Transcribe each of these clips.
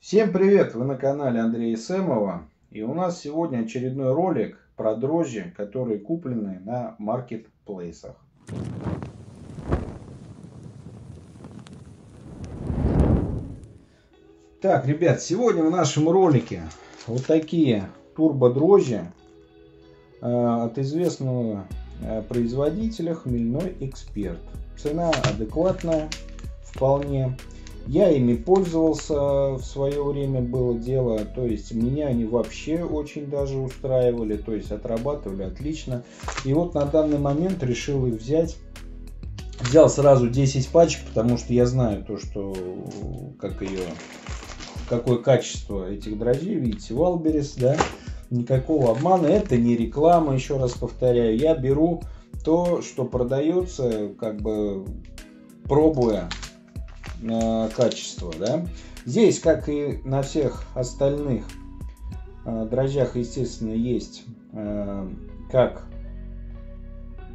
Всем привет! Вы на канале Андрея Сэмова. И у нас сегодня очередной ролик про дрожжи, которые куплены на маркетплейсах. Так, ребят, сегодня в нашем ролике вот такие турбо дрожжи э, от известного э, производителя Хмельной Эксперт. Цена адекватная, вполне. Я ими пользовался в свое время было дело, то есть меня они вообще очень даже устраивали, то есть отрабатывали отлично. И вот на данный момент решил их взять. Взял сразу 10 пачек, потому что я знаю то, что как ее, какое качество этих дрожжей. Видите, Wildberries, да, никакого обмана. Это не реклама, еще раз повторяю. Я беру то, что продается, как бы пробуя э, качество. Да? Здесь, как и на всех остальных э, дрожжах, естественно, есть э, как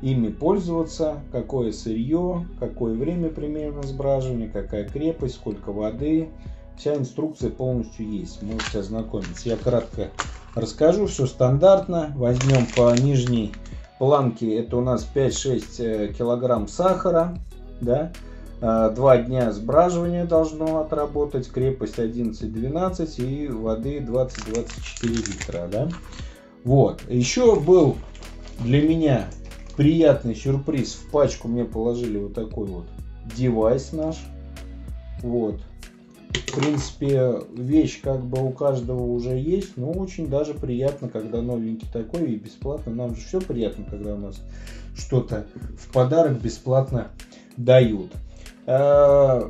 ими пользоваться, какое сырье, какое время примерно сбраживания, какая крепость, сколько воды. Вся инструкция полностью есть, можете ознакомиться. Я кратко расскажу, все стандартно. Возьмем по нижней планке, это у нас 5-6 килограмм сахара, да, Э, два дня сбраживания должно отработать, крепость 11-12 и воды 20-24 литра. Да? Вот. Еще был для меня приятный сюрприз. В пачку мне положили вот такой вот девайс наш. Вот. В принципе, вещь как бы у каждого уже есть, но очень даже приятно, когда новенький такой и бесплатно. Нам же все приятно, когда у нас что-то в подарок бесплатно дают. Э,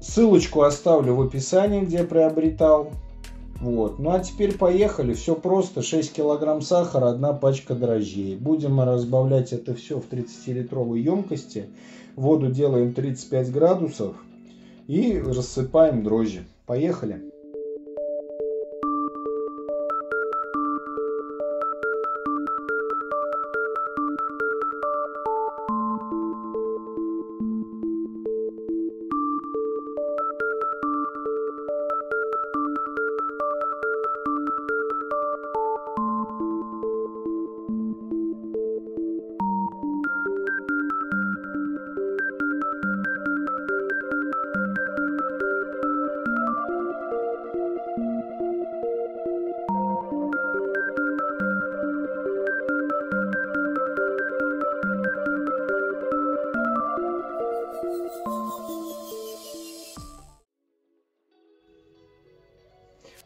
ссылочку оставлю в описании, где приобретал. Вот. Ну а теперь поехали. Все просто. 6 килограмм сахара, одна пачка дрожжей. Будем разбавлять это все в 30-литровой емкости. Воду делаем 35 градусов и рассыпаем дрожжи. Поехали.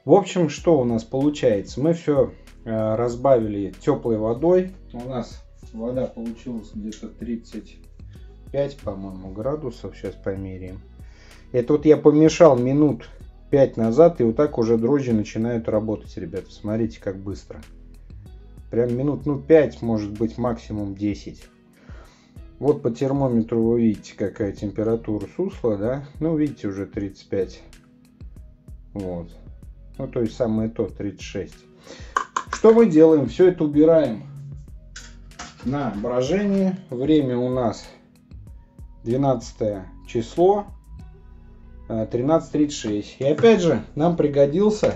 В общем, что у нас получается? Мы все э, разбавили теплой водой. У нас вода получилась где-то 35, по-моему, градусов. Сейчас померяем. Это вот я помешал минут 5 назад, и вот так уже дрожжи начинают работать, ребята. Смотрите, как быстро. Прям минут, ну, 5, может быть, максимум 10. Вот по термометру вы видите, какая температура сусла, да? Ну, видите, уже 35. Вот. Ну, то есть самое то, 36. Что мы делаем? Все это убираем на брожение. Время у нас 12 число. 13.36. И опять же, нам пригодился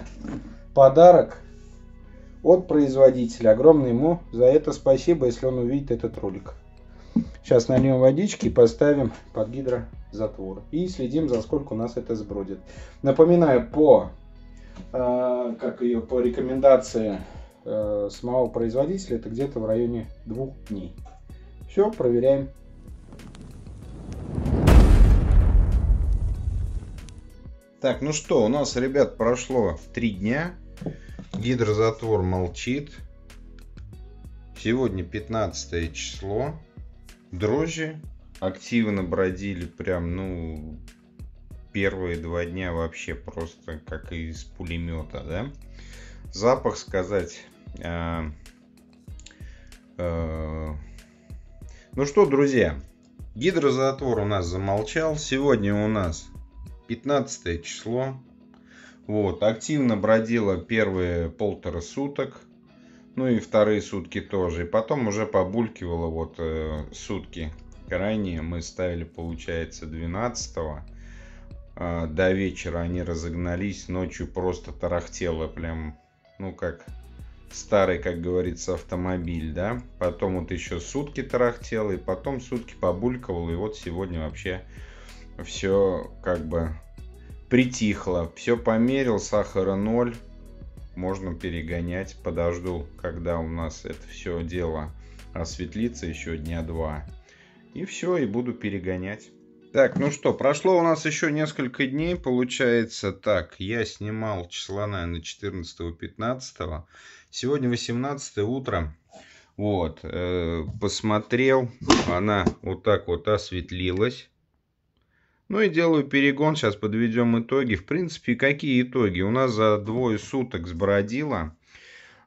подарок от производителя. Огромное ему за это спасибо, если он увидит этот ролик. Сейчас нальем водички и поставим под гидрозатвор. И следим, за сколько у нас это сбродит. Напоминаю, по как ее по рекомендации э, самого производителя, это где-то в районе двух дней. Все, проверяем. Так, ну что, у нас, ребят, прошло три дня. Гидрозатвор молчит. Сегодня 15 число. Дрожжи активно бродили прям, ну, первые два дня вообще просто как из пулемета, да. Запах сказать... Э, э, ну что, друзья, гидрозатвор у нас замолчал. Сегодня у нас 15 число. Вот, активно бродило первые полтора суток. Ну и вторые сутки тоже. И потом уже побулькивало вот э, сутки крайние. Мы ставили, получается, 12 -го а, до вечера они разогнались, ночью просто тарахтело прям, ну как старый, как говорится, автомобиль, да. Потом вот еще сутки тарахтело, и потом сутки побулькивал, и вот сегодня вообще все как бы притихло. Все померил, сахара ноль, можно перегонять. Подожду, когда у нас это все дело осветлится еще дня два. И все, и буду перегонять. Так, ну что, прошло у нас еще несколько дней, получается. Так, я снимал числа, наверное, 14-15. Сегодня 18 утро. Вот, э, посмотрел, она вот так вот осветлилась. Ну и делаю перегон, сейчас подведем итоги. В принципе, какие итоги? У нас за двое суток сбродило.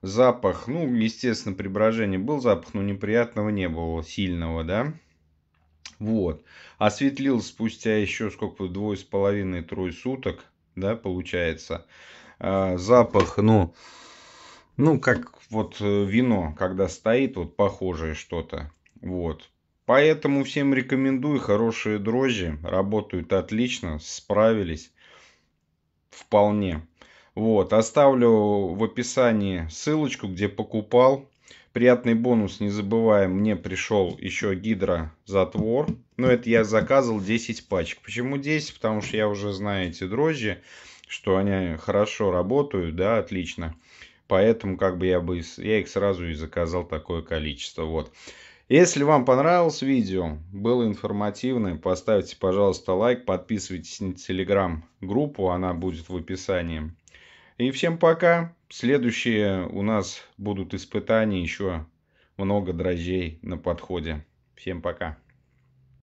Запах, ну, естественно, при брожении был запах, но неприятного не было, сильного, да? Вот. Осветлил спустя еще сколько, двое с половиной, трое суток, да, получается. А, запах, ну, ну, как вот э, вино, когда стоит, вот похожее что-то. Вот. Поэтому всем рекомендую хорошие дрожжи. Работают отлично, справились вполне. Вот, оставлю в описании ссылочку, где покупал. Приятный бонус, не забываем, мне пришел еще гидрозатвор. Но это я заказывал 10 пачек. Почему 10? Потому что я уже знаю эти дрожжи, что они хорошо работают, да, отлично. Поэтому как бы я бы я их сразу и заказал такое количество. Вот. Если вам понравилось видео, было информативное, поставьте, пожалуйста, лайк, подписывайтесь на телеграм-группу, она будет в описании. И всем пока. Следующие у нас будут испытания, еще много дрожжей на подходе. Всем пока.